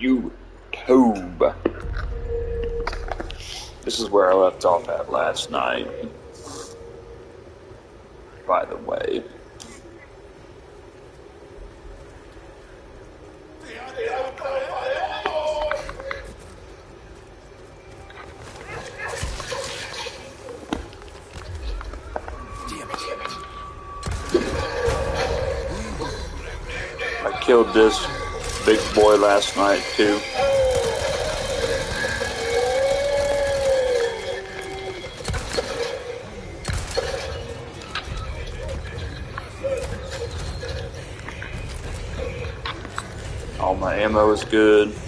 YouTube. This is where I left off at last night. By the way. I killed this big boy last night too. All my ammo is good.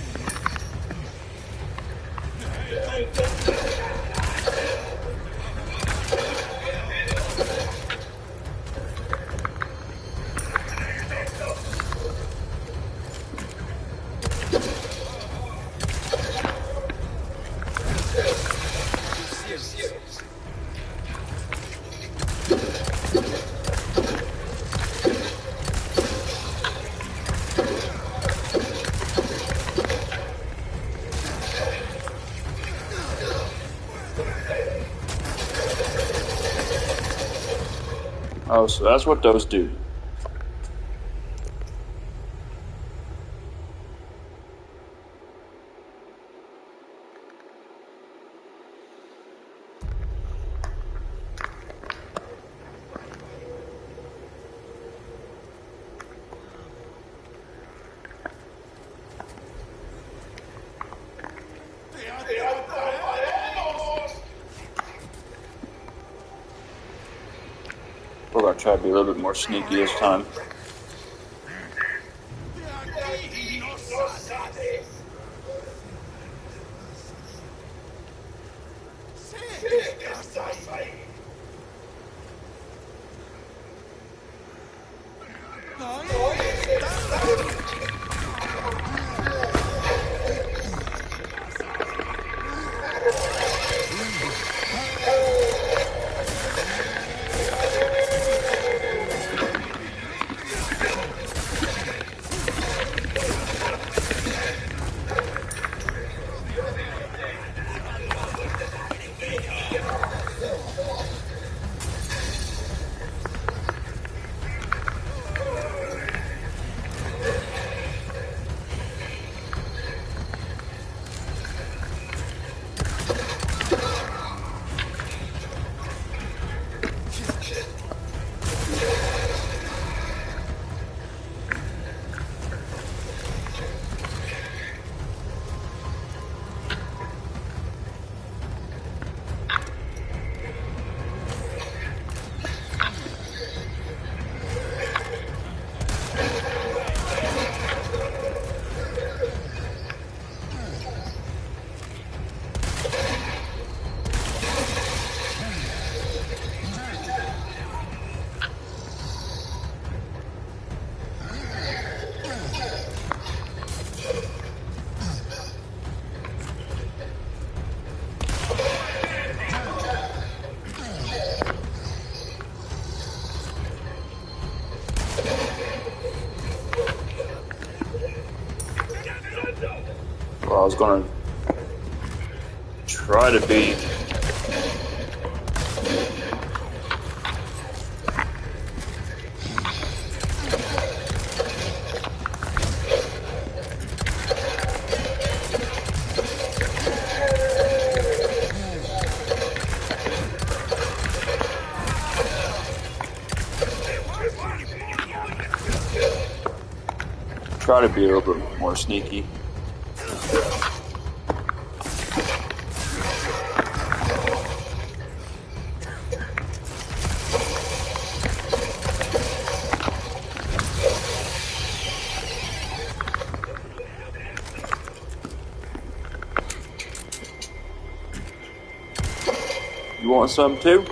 So that's what those do. Try to be a little bit more sneaky this time. I was gonna try to be try to be a little bit more sneaky. Want some too?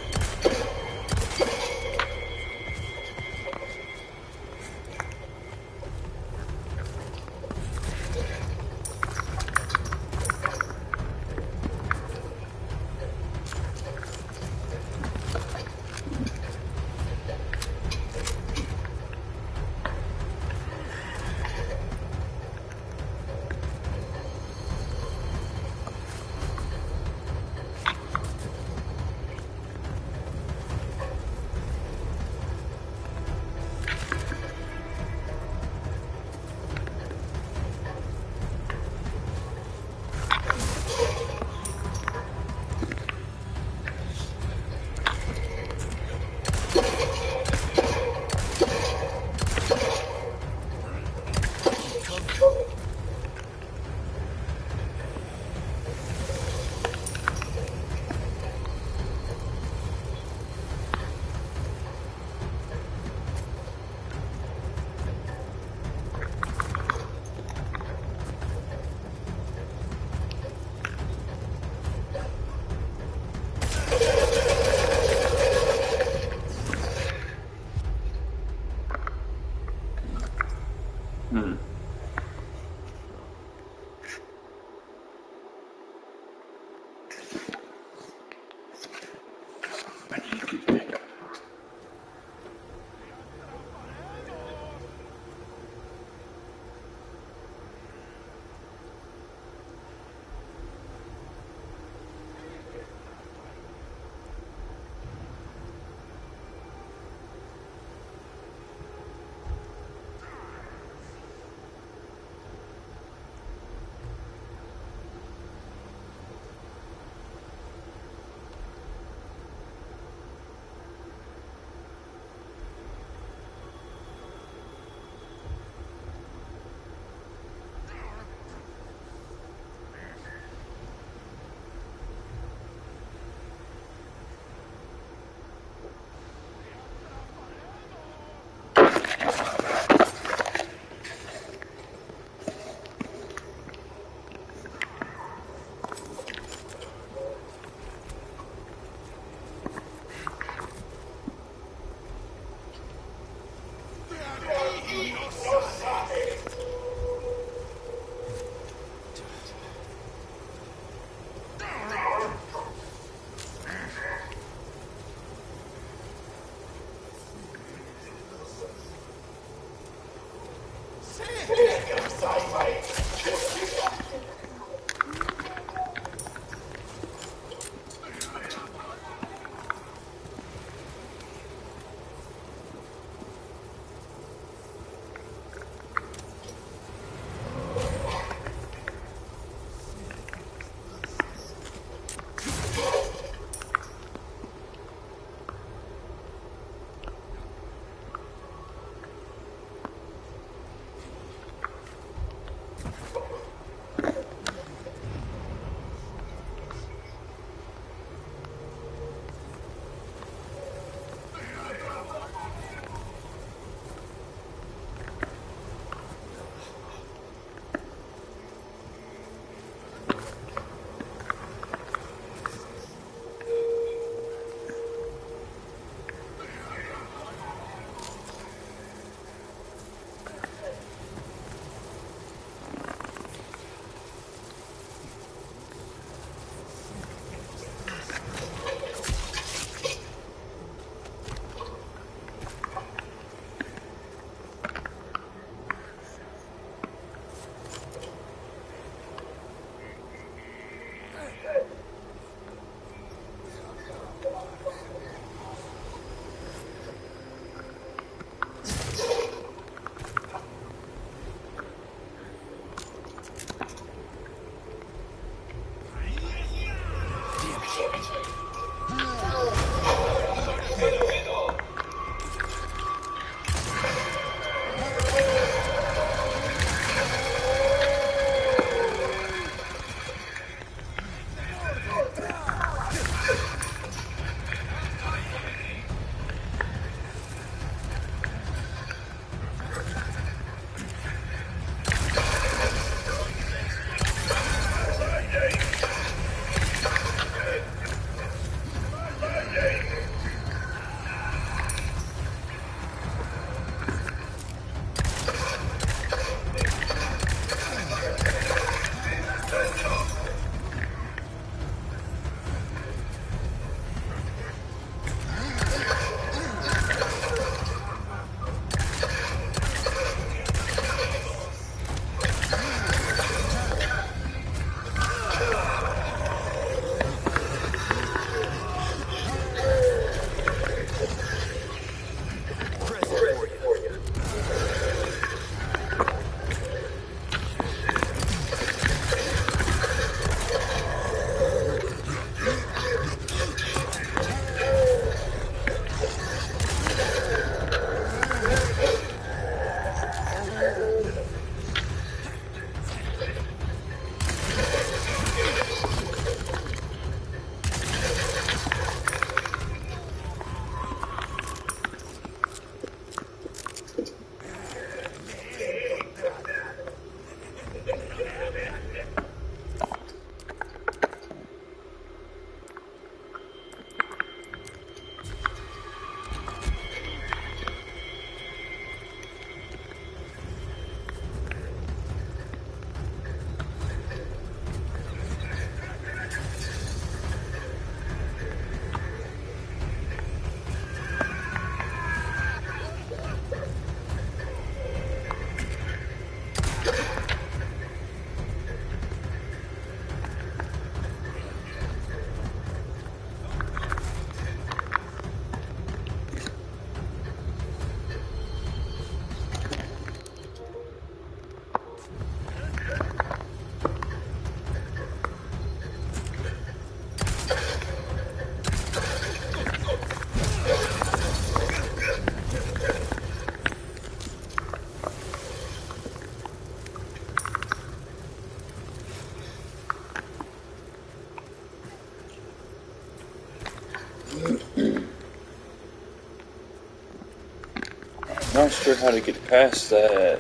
Not sure how to get past that.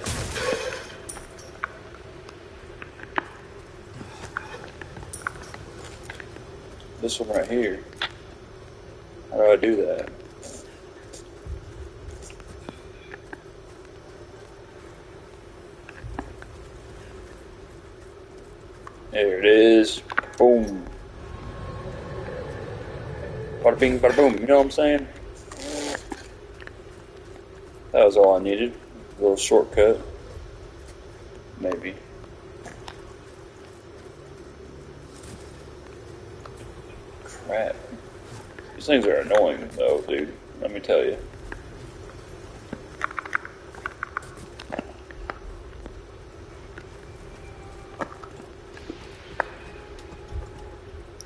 This one right here. How do I do that? There it is. Boom. Bada bing, bada boom. You know what I'm saying? That was all I needed. A little shortcut. Maybe. Crap. These things are annoying though, dude. Let me tell you.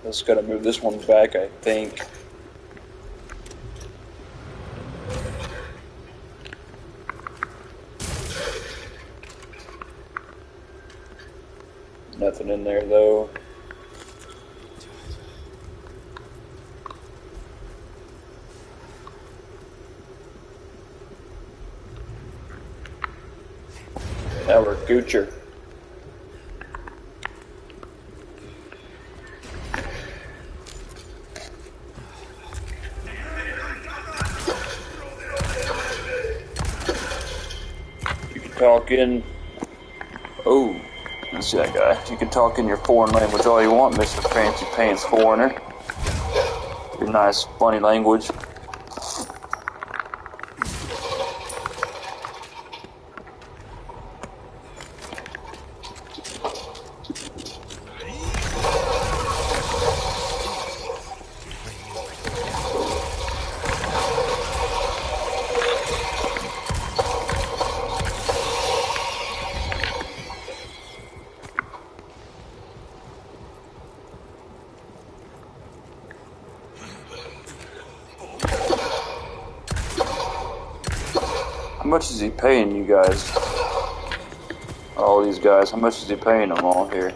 Just gotta move this one back, I think. Nothing in there though. Now we're Goocher. You can talk in. Oh, let's see that guy. You can talk in your foreign language all you want, Mr. Fancy Pants Foreigner. Your nice, funny language. How much is he paying you guys? All these guys, how much is he paying them all here?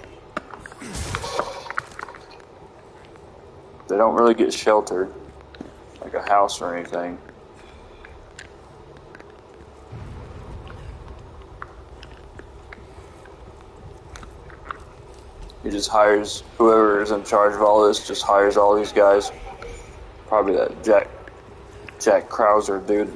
They don't really get shelter, like a house or anything. He just hires whoever is in charge of all this, just hires all these guys. Probably that Jack Jack Krauser dude.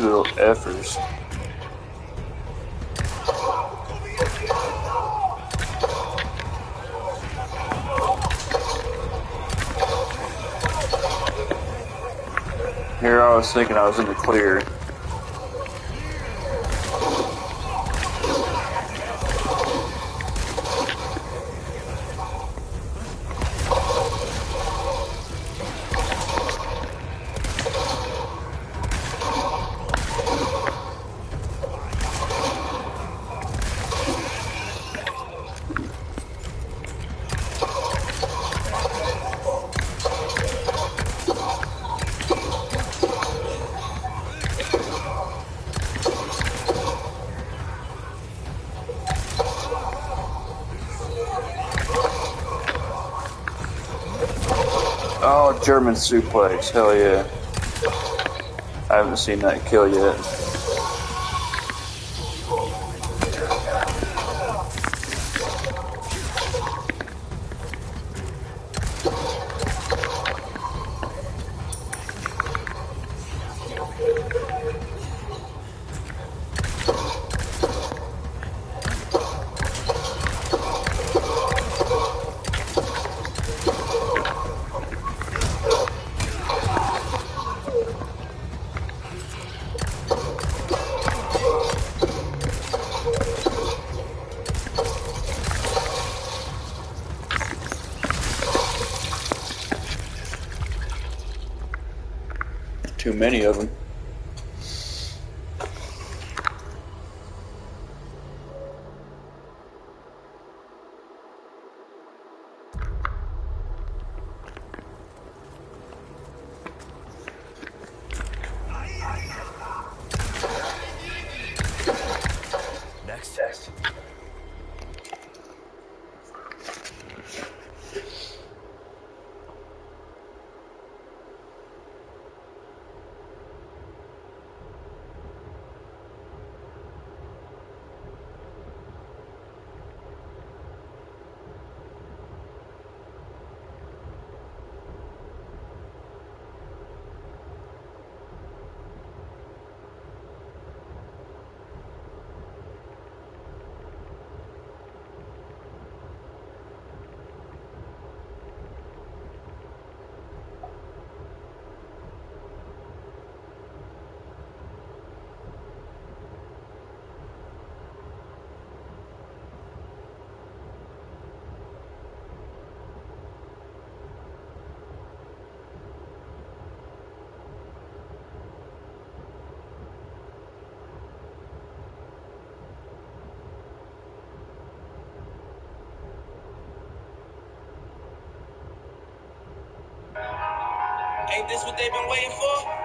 Little effers. Here I was thinking I was in the clear. German suplex. Hell yeah. I haven't seen that kill yet. many of them. Next test. Ain't this what they've been waiting for?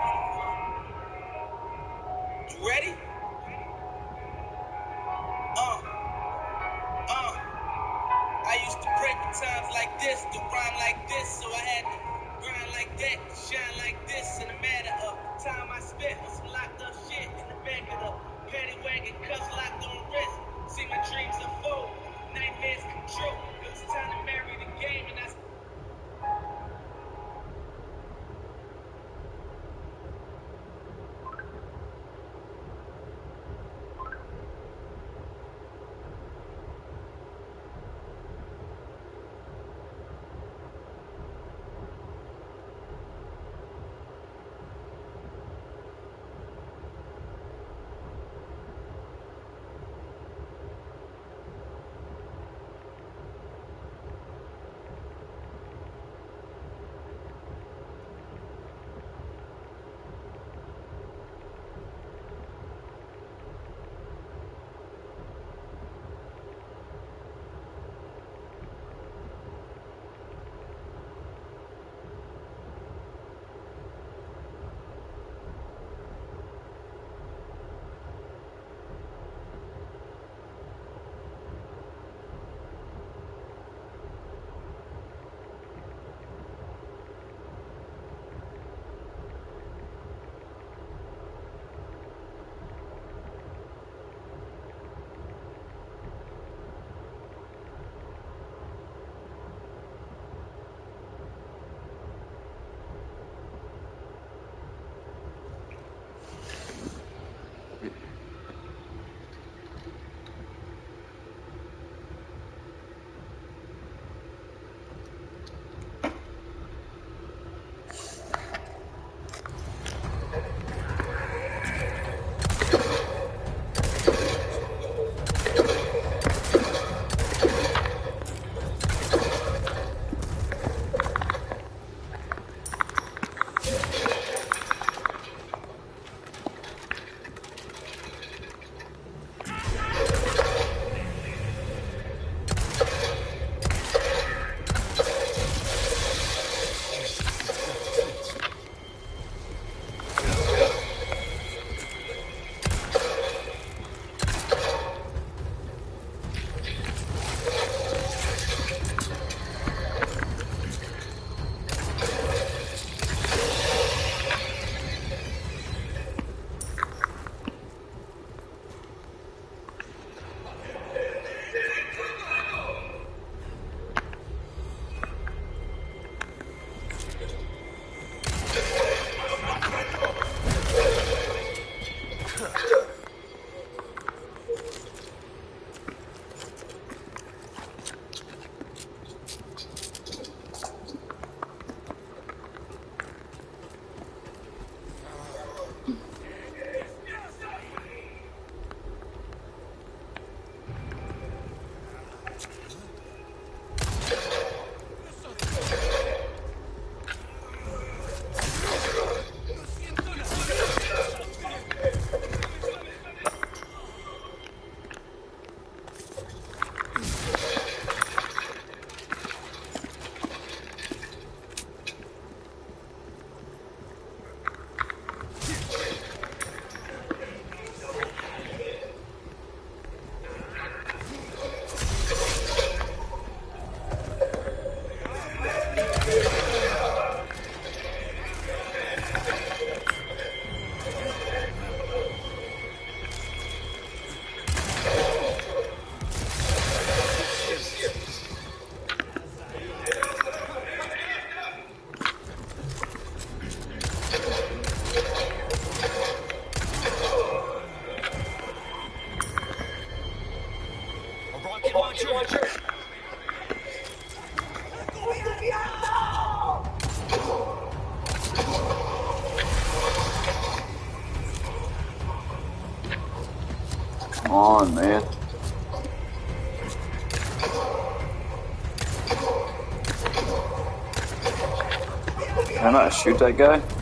Banner, shoot that guy?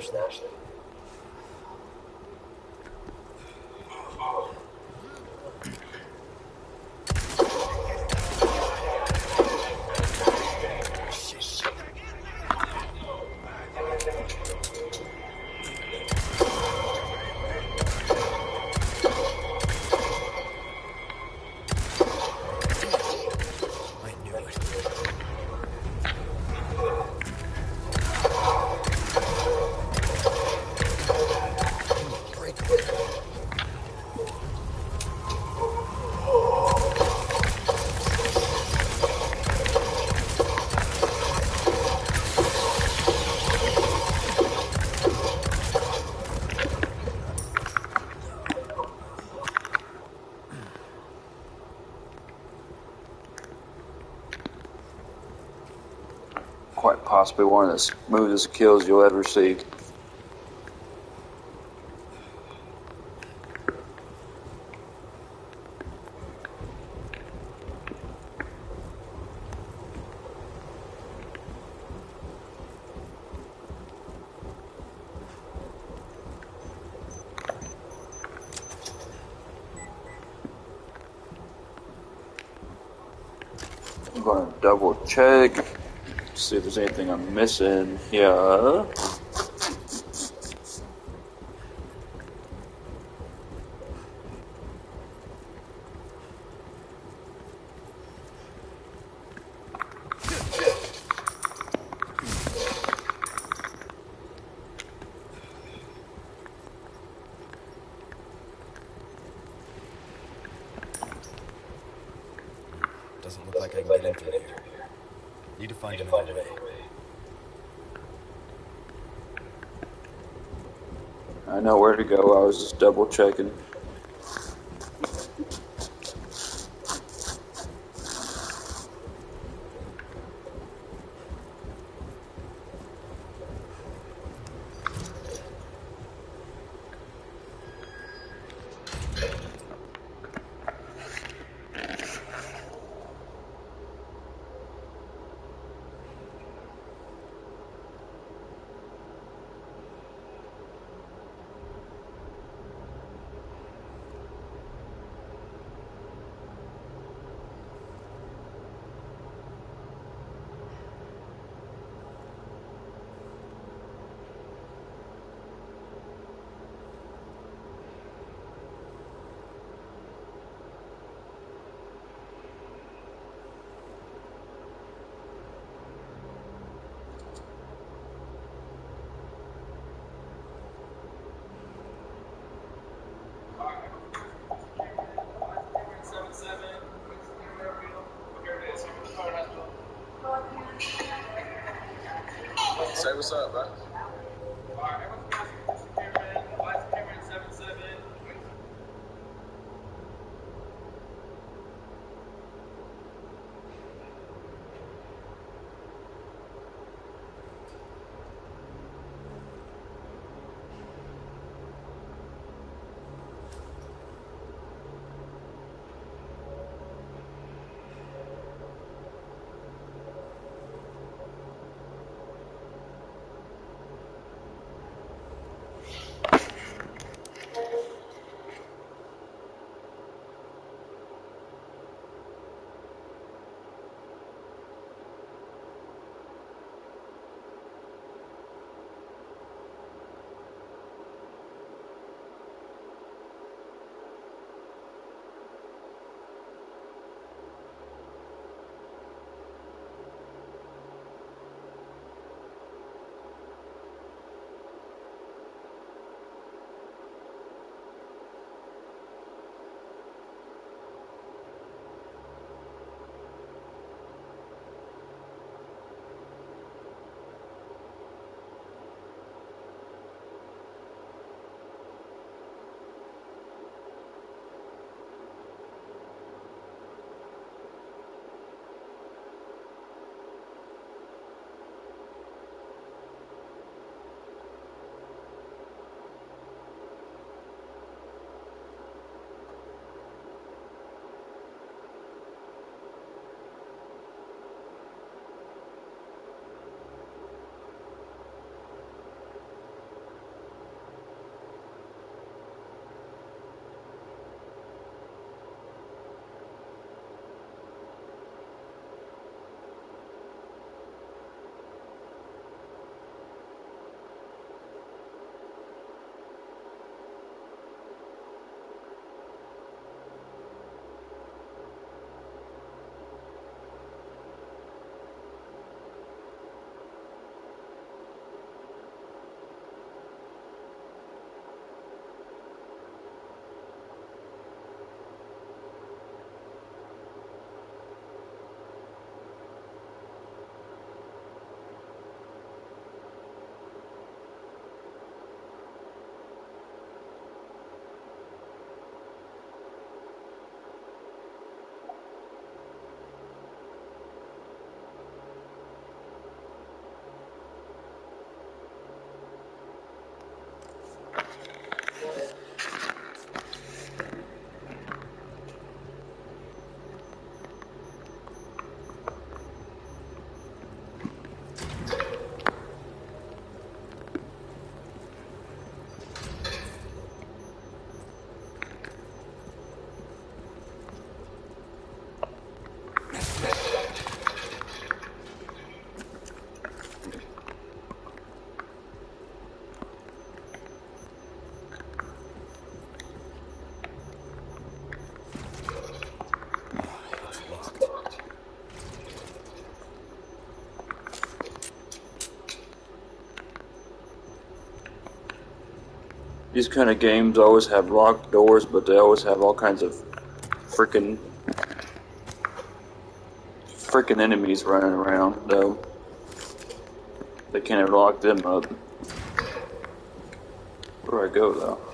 داشت possibly one of the smoothest kills you'll ever see. there's anything I'm missing here. I know where to go. I was just double checking. What's up, bro. These kind of games always have locked doors, but they always have all kinds of freaking freaking enemies running around. Though they can't lock them up. Where do I go though?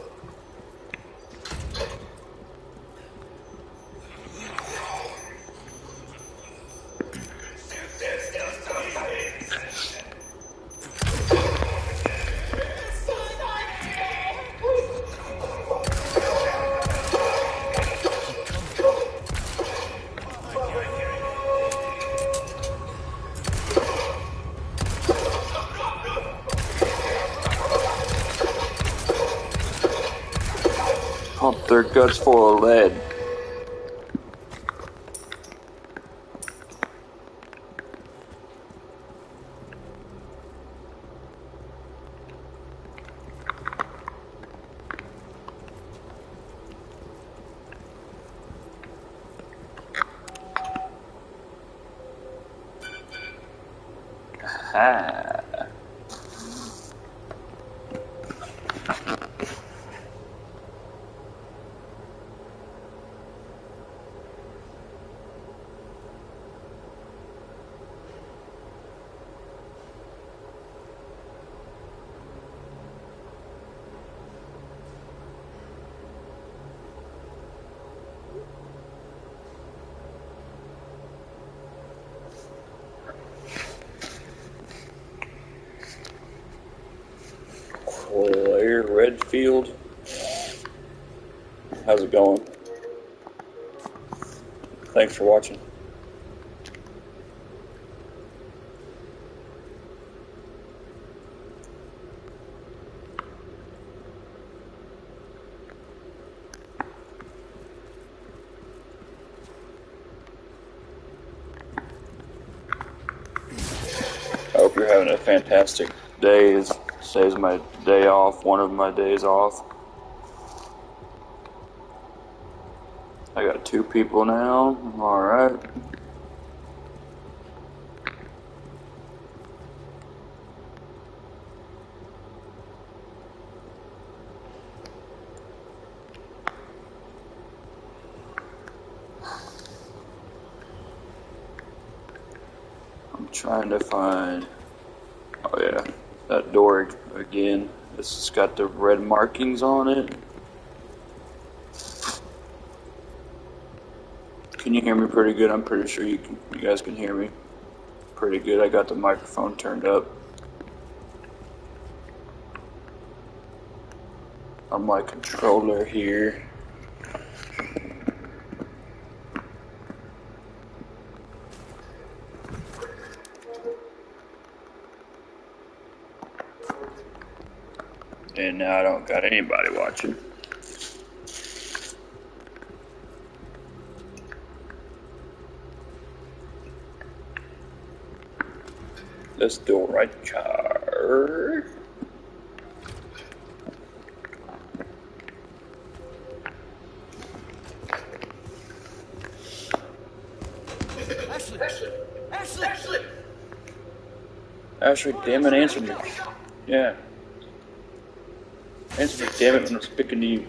Guts full of lead. Ah. Claire Redfield. How's it going? Thanks for watching. I hope you're having a fantastic day. It's- Today's my day off, one of my days off. I got two people now. Alright. I'm trying to find. Oh, yeah. That door again. This has got the red markings on it. Can you hear me pretty good? I'm pretty sure you can. You guys can hear me pretty good. I got the microphone turned up. On my controller here. And now I don't got anybody watching. Let's do right car. Ashley! Ashley! Ashley! Ashley, damn it, answer me. Yeah. Answer me, damn it, when I'm speaking to you.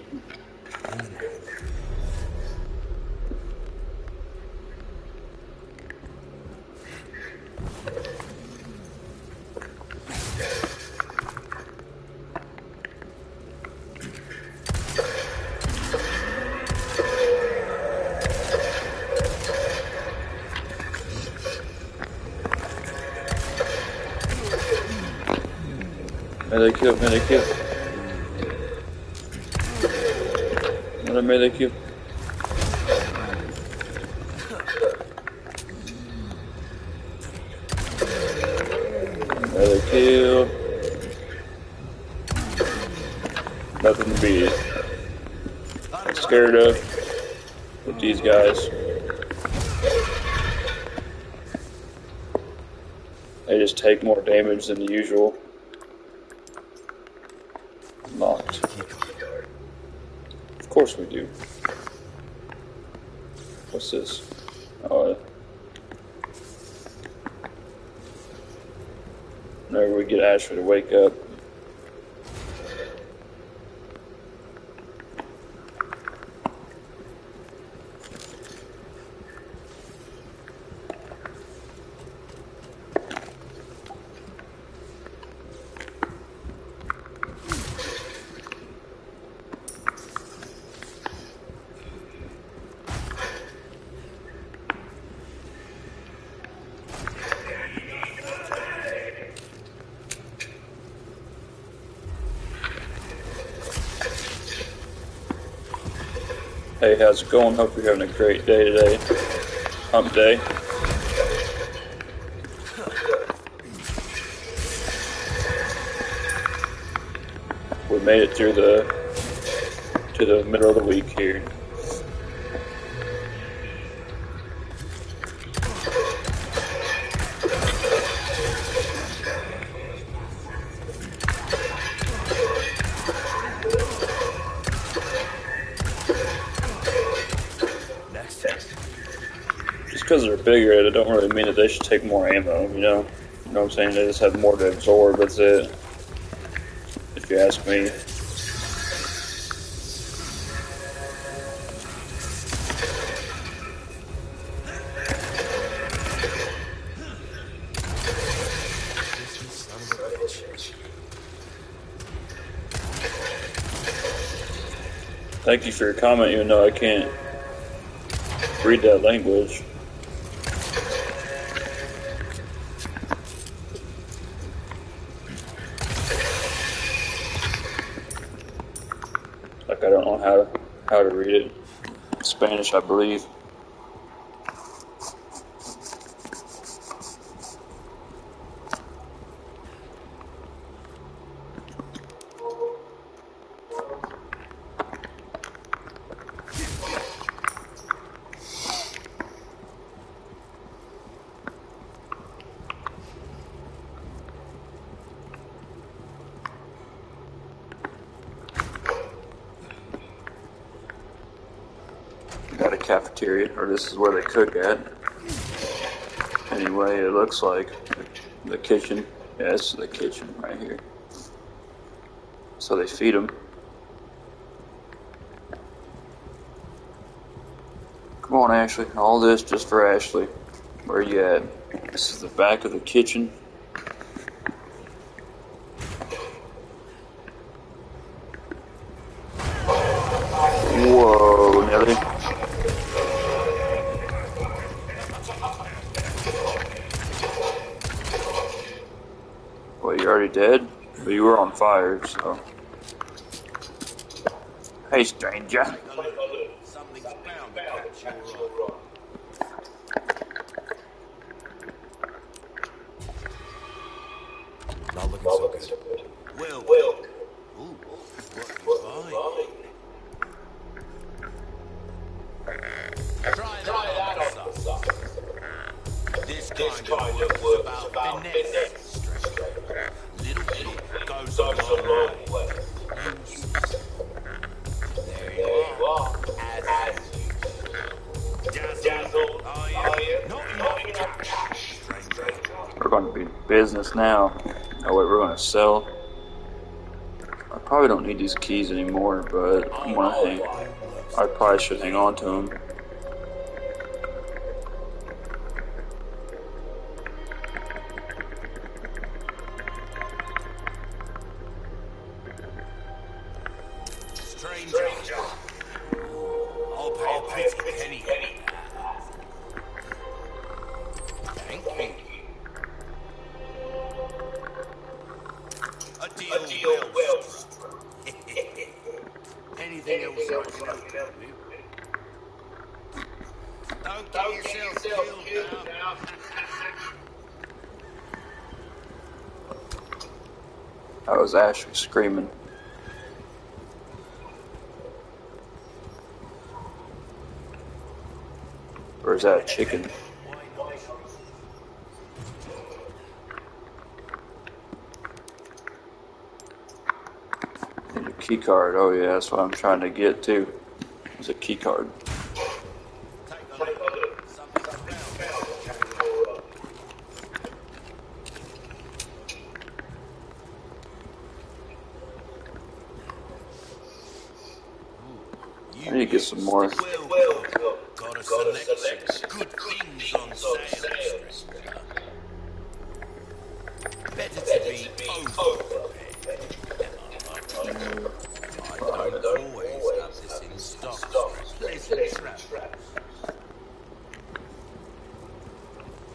Kill. Another melee kill. Melee kill. Nothing to be scared of with these guys. They just take more damage than the usual. Locked. Of course we do. What's this? Oh. uh, We get to wake up. Hey, how's it going? Hope you're having a great day today. Hump day. We made it through the to the middle of the week here. Bigger, it don't really mean that they should take more ammo, you know? You know what I'm saying? They just have more to absorb, that's it. If you ask me. Thank you for your comment, even though I can't read that language. How to read it. Spanish, I believe. Got a cafeteria, or this is where they cook at. Anyway, it looks like the kitchen. Yeah, this is the kitchen right here. So they feed them. Come on, Ashley. All this just for Ashley. Where you at? This is the back of the kitchen. Whoa, Nelly. Well, you're already dead, but you were on fire, so. Hey, stranger. Now. Oh, wait, we're to sell. I probably don't need these keys anymore, but going to hang. I probably should hang on to them. Screaming. Where's that chicken? Need a key card. Oh yeah, that's what I'm trying to get to. It's a key card. Take a look. Something's bound. I more.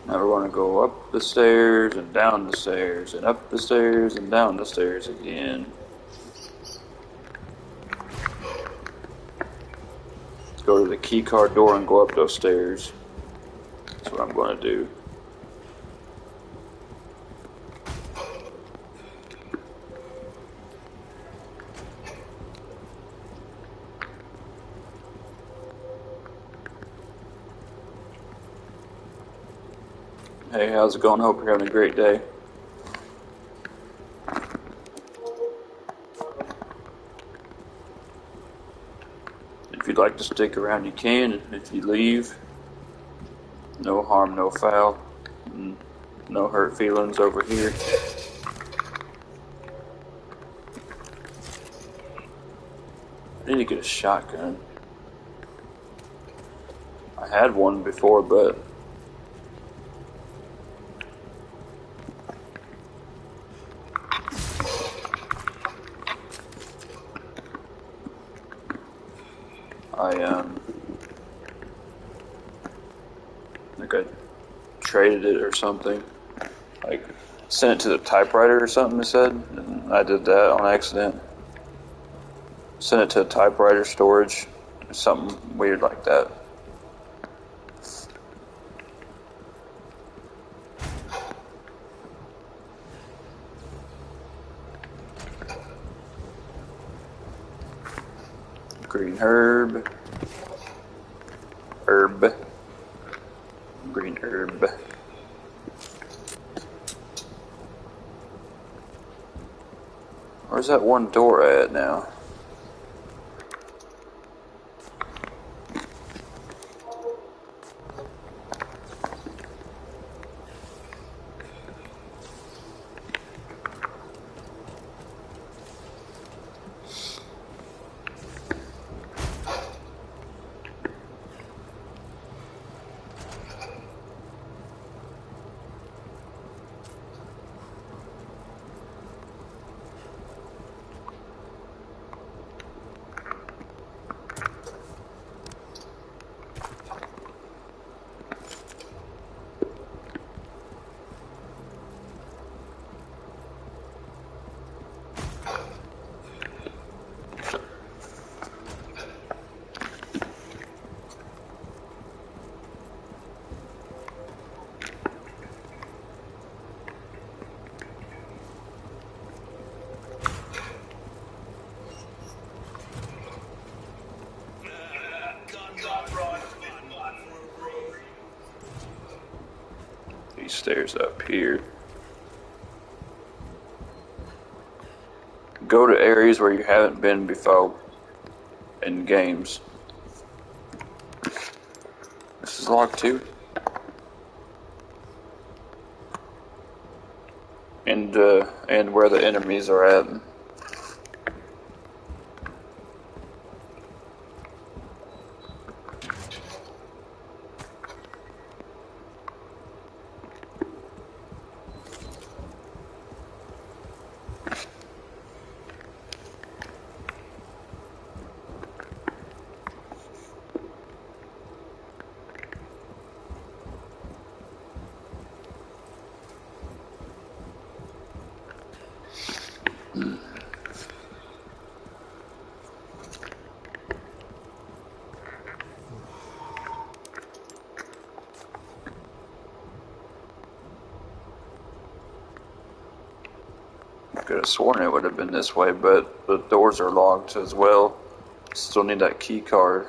We're going to go up the stairs and down the stairs and up the stairs and down the stairs again. go to the key card door and go up those stairs. That's what I'm going to do. Hey, how's it going? Hope you're having a great day. If you'd like to stick around, you can. If you leave, no harm, no foul. No hurt feelings over here. I need to get a shotgun. I had one before, but I um like I traded it or something. Like sent it to the typewriter or something it said. And I did that on accident. Sent it to typewriter storage or something weird like that. Green herb. Herb. Green herb. Where's that one door at now? Up here. Go to areas where you haven't been before in games. This is locked two. And uh, and where the enemies are at. Could have sworn it would have been this way, but the doors are locked as well. Still need that key card.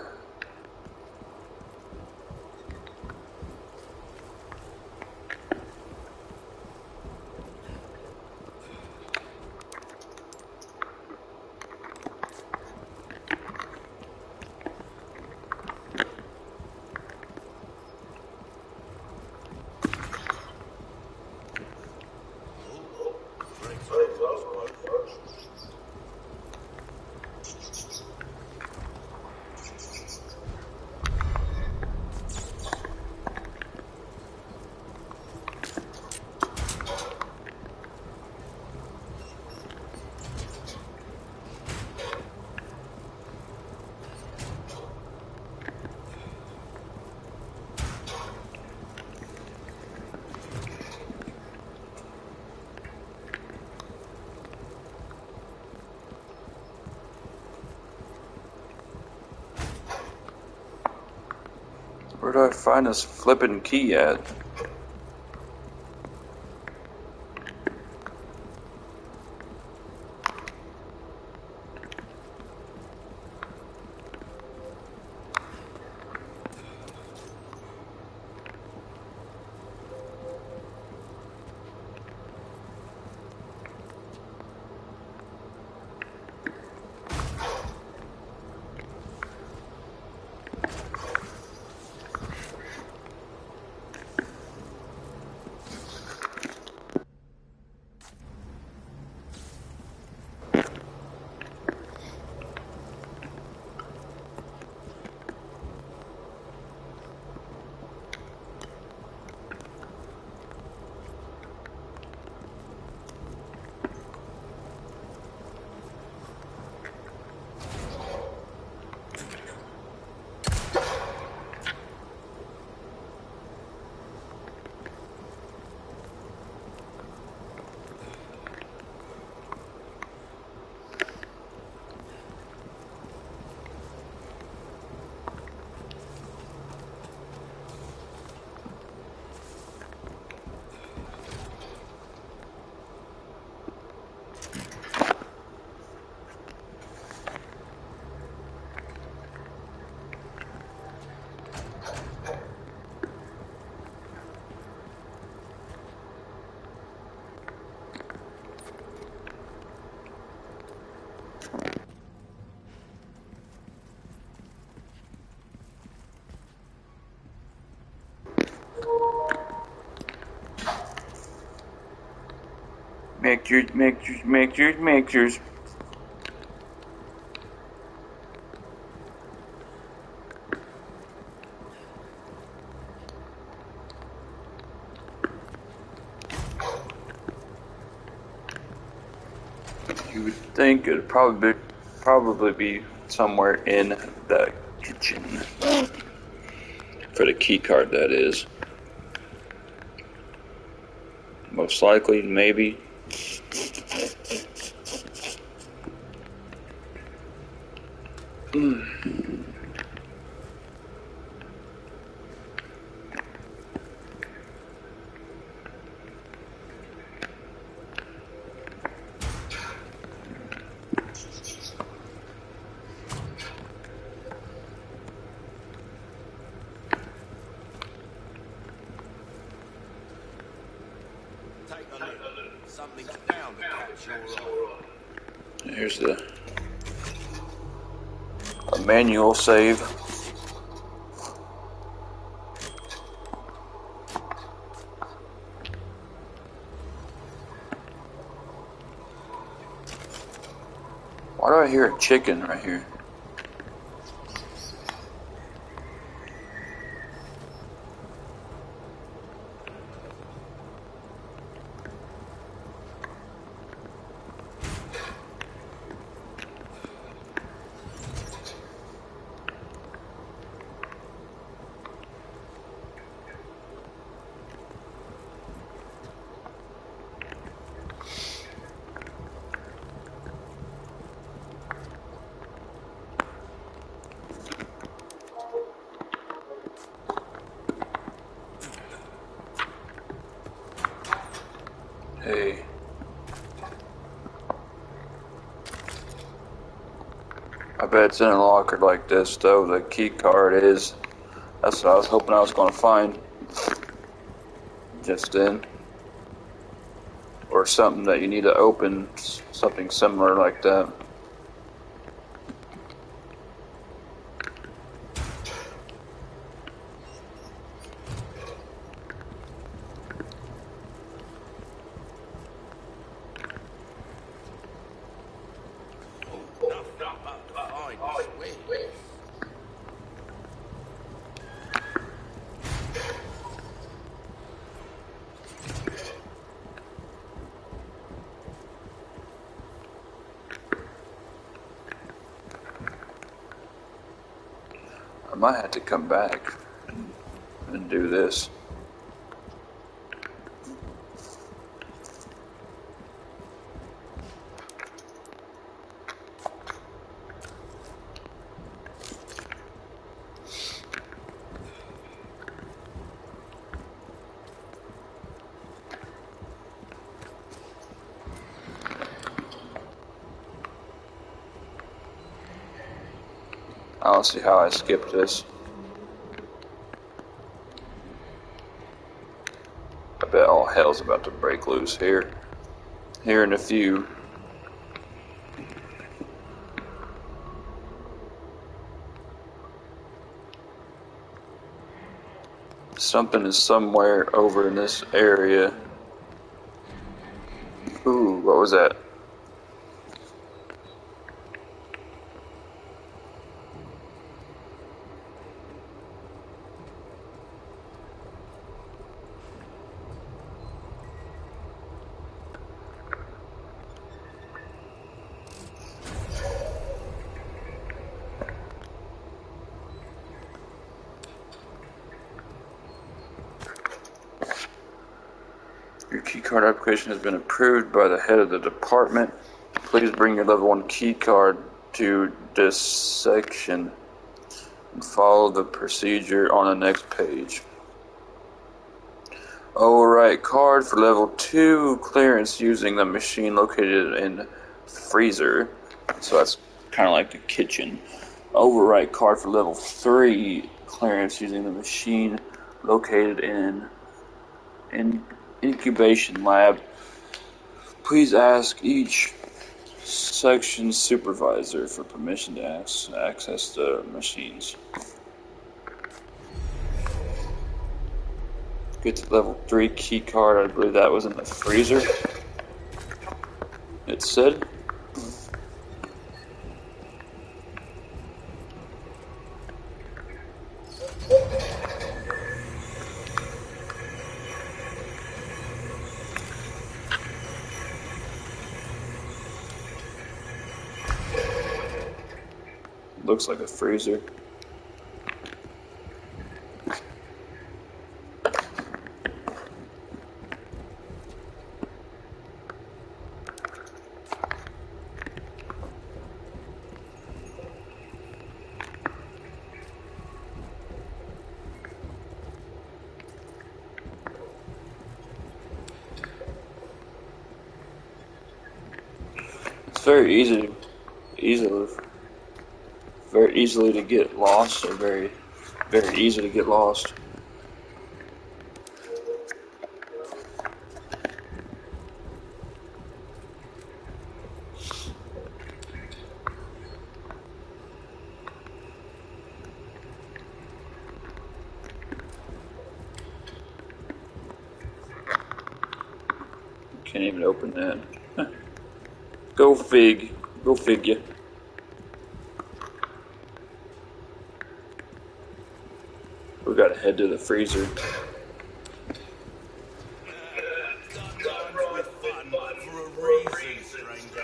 Where do I find this flipping key at? Mixtures, mixtures, mixtures, mixtures. You would think it'd probably be, probably be somewhere in the kitchen. For the key card, that is. Most likely, maybe. Take a look. Something's bound to catch your eye. Here's the a manual save. Why do I hear a chicken right here? Hey. I bet it's in a locker like this, though. The key card is. That's what I was hoping I was going to find. Just in. Or something that you need to open, something similar like that. I had to come back and, and do this. Don't see how I skipped this. I bet all hell's about to break loose here. Here in a few. Something is somewhere over in this area. Ooh, what was that? Keycard application has been approved by the head of the department. Please bring your level 1 key card to this section and follow the procedure on the next page. Alright, card for level 2 clearance using the machine located in freezer. So that's kind of like the kitchen. Overwrite card for level 3 clearance using the machine located in in incubation lab. Please ask each section supervisor for permission to ac- access the machines. Get to level 3 key card. I believe that was in the freezer. It said. Looks like a freezer. It's very easy, very easily to get lost, or very, very easy to get lost. Can't even open that. Go fig. Go figure. We gotta head to the freezer. Sometimes with fun for a reason, stranger.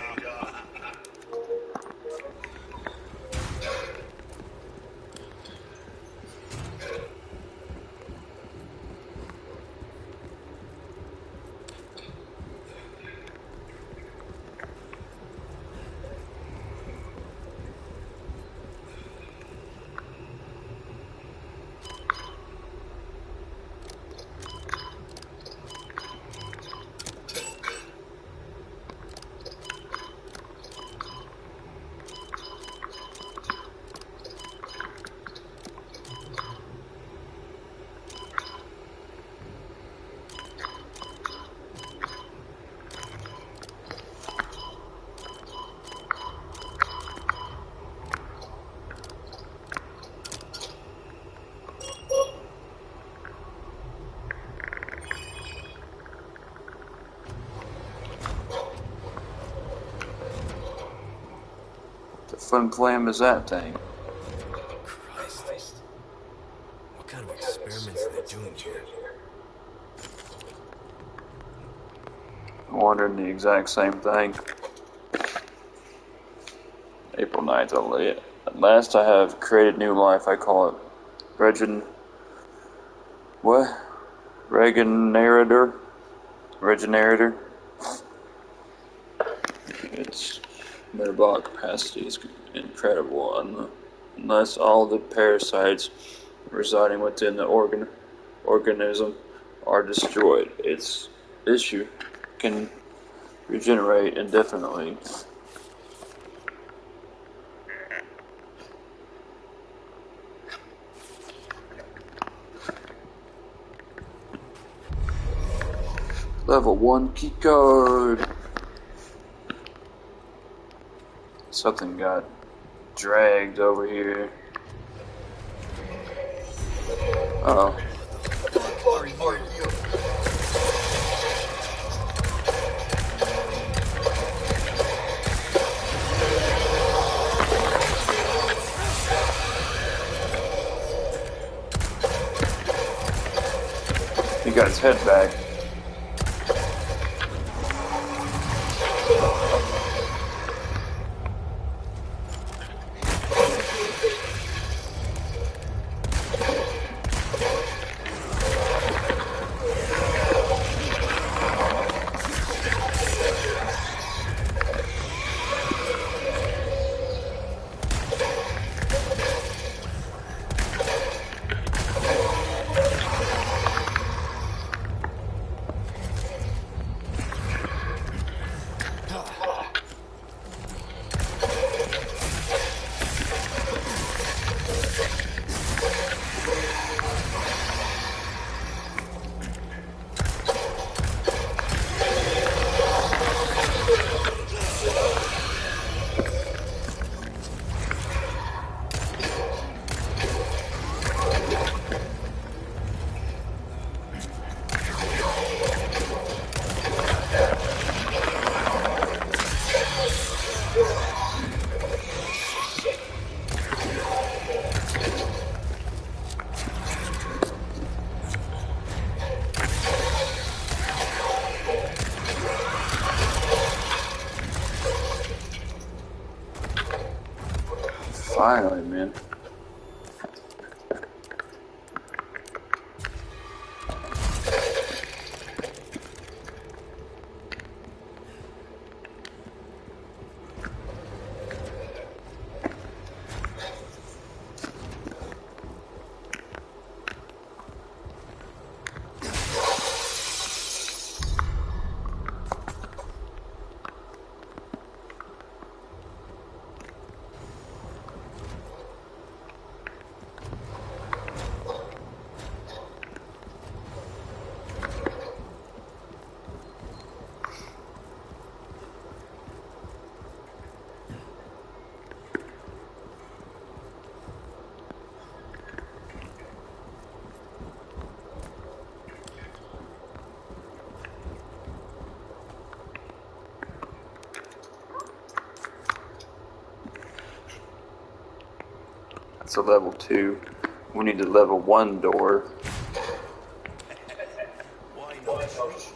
The fun clam is that thing. Christ. What kind of experiments are they doing here? I'm wondering the exact same thing. April 9th, I'll lay it. At last I have created new life. I call it Regen. What? Regenerator? Regenerator? ball capacity is incredible unless all the parasites residing within the organ organism are destroyed. Its issue can regenerate indefinitely. Level 1 keycard! Something got dragged over here. Uh oh. He got his head back. That's a level two. We need a level one door. Why not?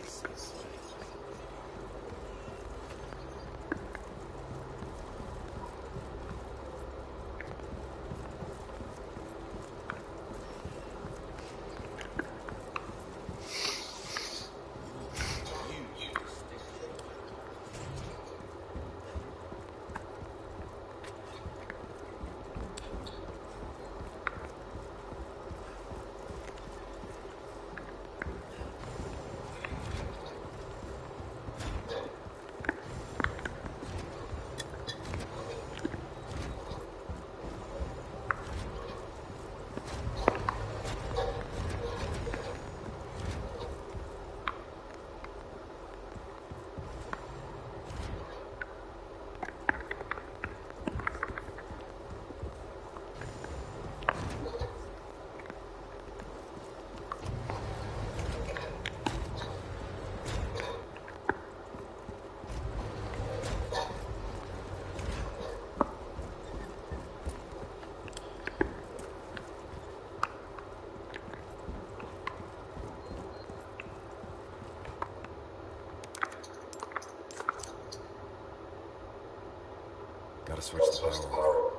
Gotta switch the power on.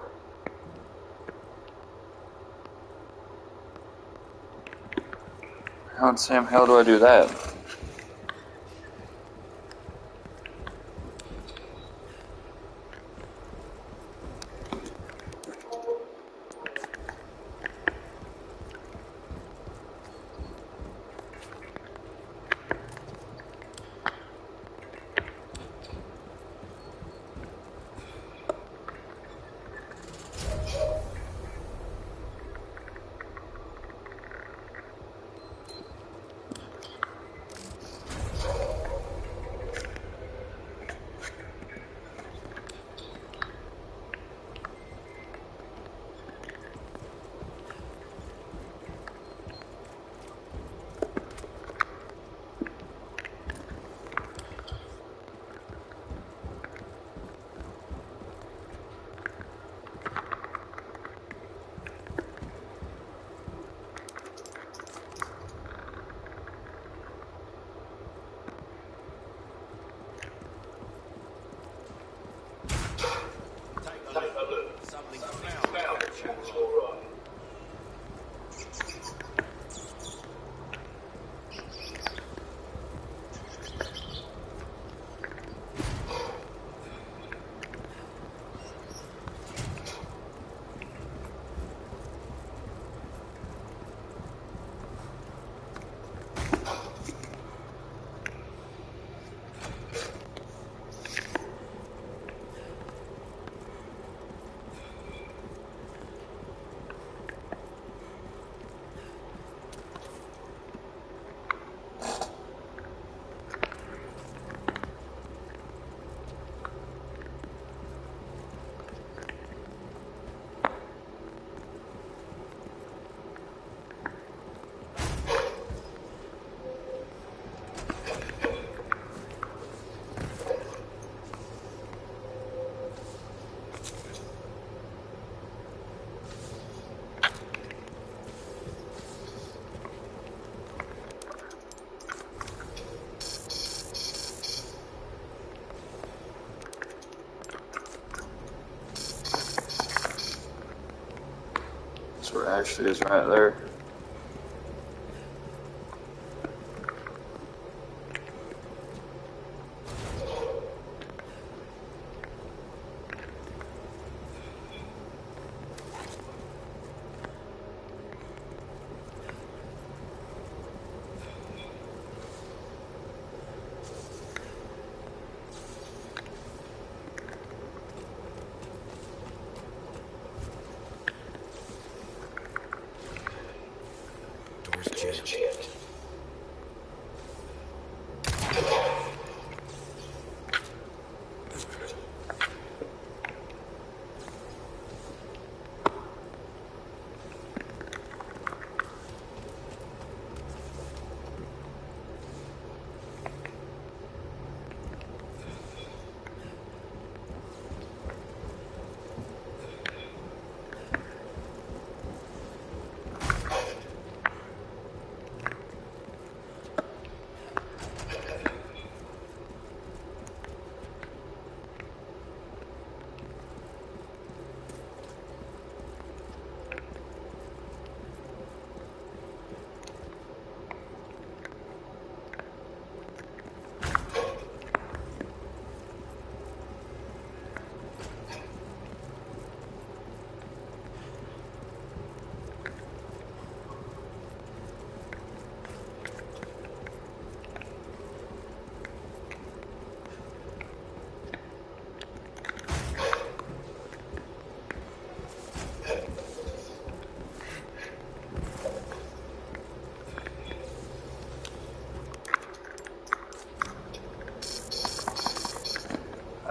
How in Sam how do I do that? Actually is right there. Door's jammed.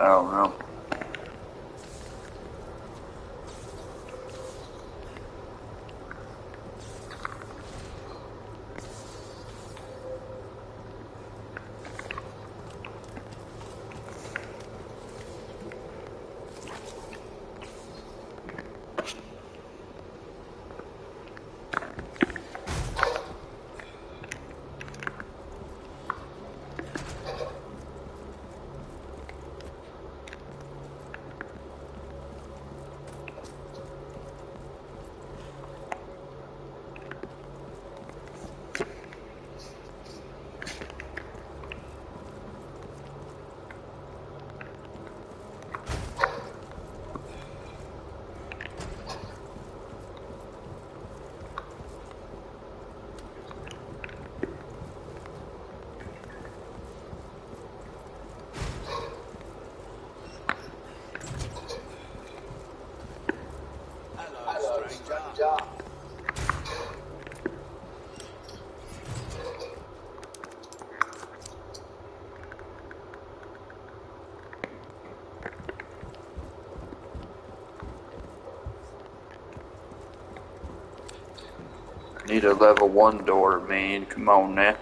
I don't know. Need a level one door, man. Come on now.